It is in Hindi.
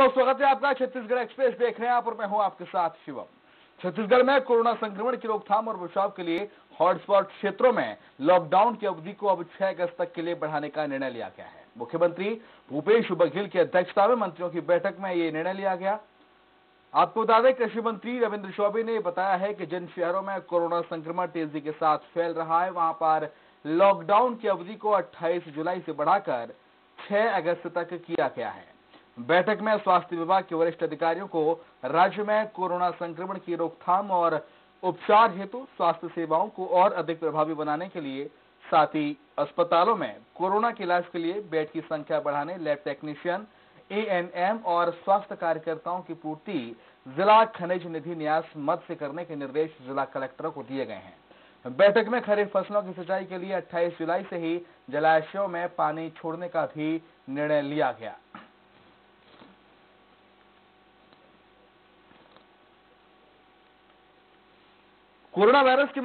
तो स्वागत है आपका छत्तीसगढ़ एक्सप्रेस देख रहे हैं, आप और मैं हूँ आपके साथ, शिवम। छत्तीसगढ़ में कोरोना संक्रमण की रोकथाम और बचाव के लिए हॉटस्पॉट क्षेत्रों में लॉकडाउन की अवधि को अब 6 अगस्त तक के लिए बढ़ाने का निर्णय लिया गया है। मुख्यमंत्री भूपेश बघेल की अध्यक्षता में मंत्रियों की बैठक में ये निर्णय लिया गया। आपको बता दें, कृषि मंत्री रविंद्र चौबे ने बताया है कि जिन शहरों में कोरोना संक्रमण तेज़ी के साथ फैल रहा है, वहाँ पर लॉकडाउन की अवधि को 28 जुलाई से बढ़ाकर 6 अगस्त तक किया गया है। बैठक में स्वास्थ्य विभाग के वरिष्ठ अधिकारियों को राज्य में कोरोना संक्रमण की रोकथाम और उपचार हेतु स्वास्थ्य सेवाओं को और अधिक प्रभावी बनाने के लिए, साथ ही अस्पतालों में कोरोना के इलाज के लिए बेड की संख्या बढ़ाने, लैब टेक्नीशियन एएनएम और स्वास्थ्य कार्यकर्ताओं की पूर्ति, जिला खनिज निधि न्यास मद से करने के निर्देश जिला कलेक्टरों को दिए गए हैं। बैठक में खरीफ फ़सलों की सिंचाई के लिए 28 जुलाई से ही जलाशयों में पानी छोड़ने का भी निर्णय लिया गया। कोरोना वायरस के